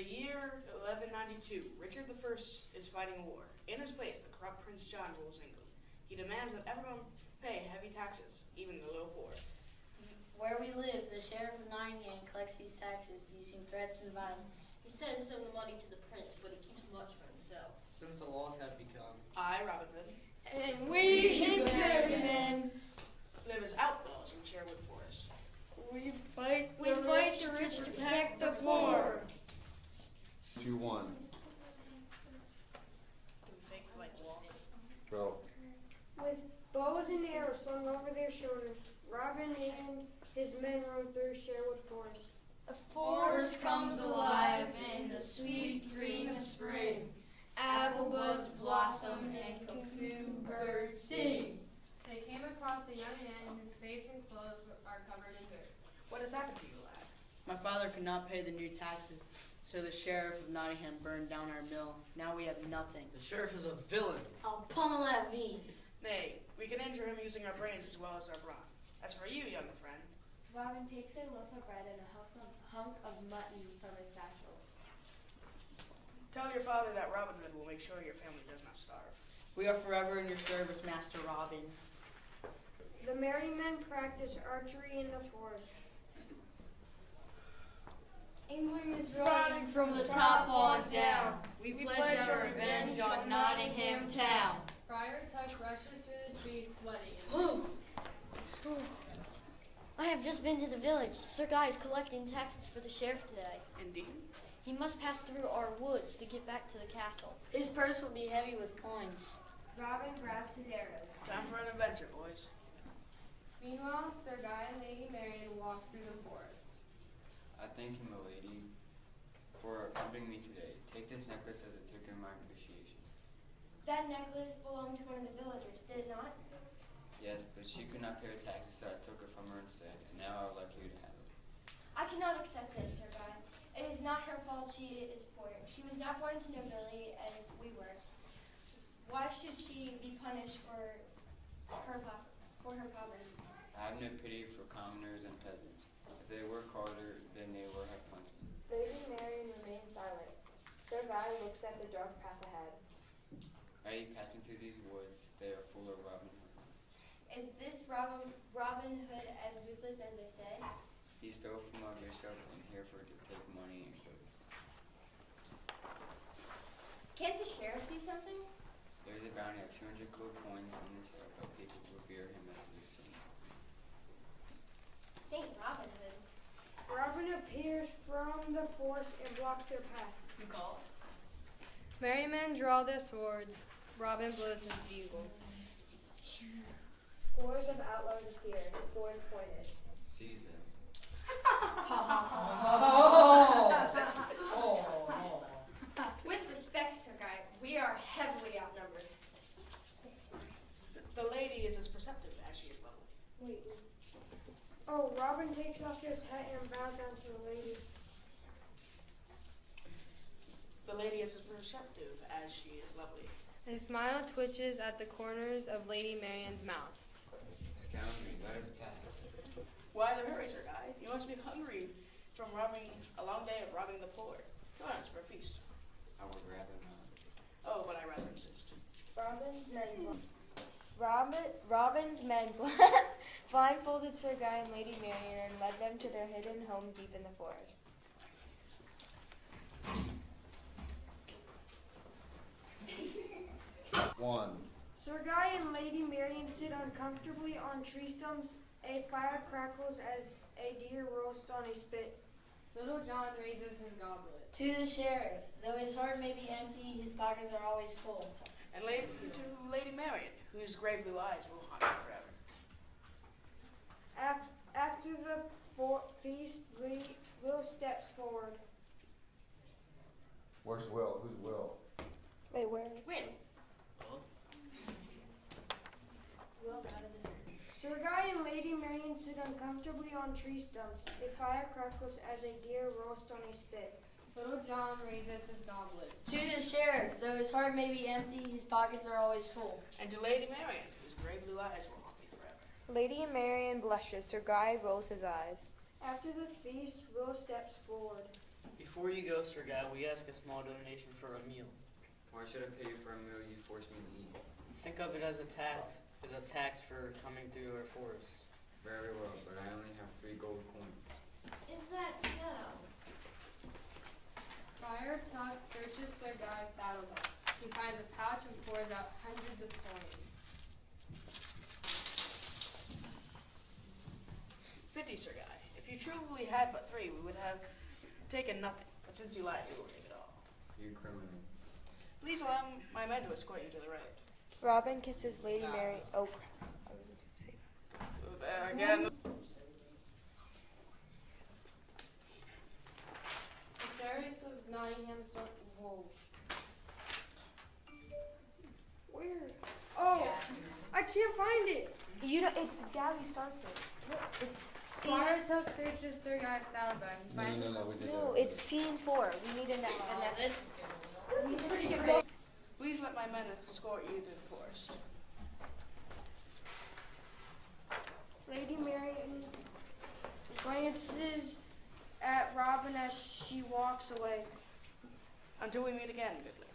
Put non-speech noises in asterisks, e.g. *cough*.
the year 1192, Richard I is fighting a war. In his place, the corrupt Prince John rules England. He demands that everyone pay heavy taxes, even the little poor. Where we live, the sheriff of Nottingham collects these taxes using threats and violence. He sends some of the money to the prince, but he keeps much for himself. Since the laws have become I, Robin Hood, And we, his men, live as outlaws in Sherwood Forest. we fight We the fight rich the rich to protect the poor. Two, one, Do we fake like walk? go. With bows and arrows slung over their shoulders, Robin and his men rode through Sherwood Forest. The forest comes alive in the sweet green spring. Apple buds blossom and cuckoo birds sing. They came across a young man whose face and clothes are covered in dirt. What has happened to you, lad? My father could not pay the new taxes, so the sheriff of Nottingham burned down our mill. Now we have nothing. The sheriff is a villain. I'll pummel that V. Nay, we can injure him using our brains as well as our brawn. As for you, young friend, Robin takes a loaf of bread and a hunk of, hunk of mutton from his satchel. tell your father that Robin Hood will make sure your family does not starve. We are forever in your service, Master Robin. The merry men practice archery in the forest. England is rolling from the top on down. We pledge our revenge on Nottingham town. Friar Tuck rushes through the trees, sweating. I have just been to the village. Sir Guy is collecting taxes for the sheriff today. Indeed. He must pass through our woods to get back to the castle. His purse will be heavy with coins. Robin grabs his arrows. Time for an adventure, boys. Meanwhile, Sir Guy and Lady Marian walk through the forest. I thank you, my lady, for helping me today. Take this necklace as a token of my appreciation. That necklace belonged to one of the villagers, did it not? Yes, but she could not pay her taxes, so I took it from her instead, and now I would like you to have it. I cannot accept it, Sir Guy. It is not her fault she is poor. She was not born into nobility as we were. Why should she be punished for her for her poverty? I have no pity for commoners and peasants. If they work harder, then they will have plenty. Lady Marian remains silent. Sir Guy looks at the dark path ahead. Are you passing through these woods? They are full of Robin Hood. Is this Robin Robin Hood as ruthless as they say? He stole from of yourself and here for to take money and clothes. Can't the sheriff do something? There is a bounty of 200 gold coins on this hill, but people revere him as the saint. Saint Robin Hood. Robin appears from the forest and blocks their path. You call? Merry men draw their swords. Robin blows his bugle. Scores of outlaws appear, swords pointed. Seize them. *laughs* *laughs* With respect, Sir Guy, we are heavily outnumbered. The, the lady is as perceptive as she is lovely. Wait. Oh, Robin takes off his hat and bows down to the lady. The lady is as perceptive as she is lovely. A smile twitches at the corners of Lady Marian's mouth. Scoundrel, let us pass. Why the hurry, Sir Guy? You must be hungry from robbing a long day of robbing the poor. Come on, it's for a feast. I would rather not. Oh, but I rather insist. Robin's men, Robin, Robin's men *laughs* blindfolded Sir Guy and Lady Marian and led them to their hidden home deep in the forest. One, Sir Guy and Lady Marian sit uncomfortably on tree stumps. A fire crackles as a deer roasts on a spit. Little John raises his goblet. To the sheriff, though his heart may be empty, his pockets are always full. And lady, to Lady Marian, whose gray blue eyes will haunt you forever. Af- after the for- feast, Lee- Will steps forward. where's Will? Who's Will? Wait, where? Win. Will's out of the sun. Sir Guy and Lady Marian sit uncomfortably on tree stumps. A fire crackles as a deer roasts on a spit. Little John raises his goblet. To the sheriff, though his heart may be empty, his pockets are always full. And to Lady Marian, whose gray blue eyes will haunt me forever. Lady Marian blushes. Sir Guy rolls his eyes. After the feast, Will steps forward. Before you go, Sir Guy, we ask a small donation for a meal. Why should I pay you for a meal you forced me to eat? Think of it as a tax, as a tax for coming through our forest. Very well, but I only have three gold coins. Is that so? Friar Tuck searches Sir Guy's saddlebag. He finds a pouch and pours out hundreds of coins. Fifty, Sir Guy. If you truly had but three, we would have taken nothing. But since you lied, we will take it all. You criminal. Please allow my men to escort you to the road. Robin kisses Lady Mary. Oh crap! I was going to say. There again. The sheriffs of Nottingham start. Whoa. Where? Oh, I can't find it. You know, it's Gabby starts it's scene. Friar Tuck searches Sir Guy's saddlebag. He No, finds no, no, no, we did that. It's scene four. We need to know. this is This is pretty good. Please let my men escort you through the forest. Lady Marian glances at Robin as she walks away. Until we meet again, good lady.